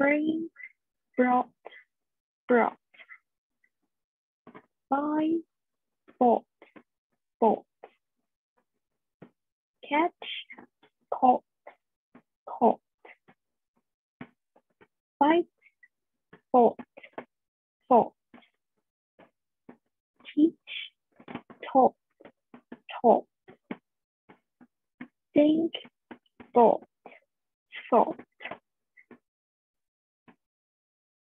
bring, brought, brought. Buy, bought, bought. Catch, caught, caught. Fight, fought, fought. Teach, taught, taught. Think, thought, thought.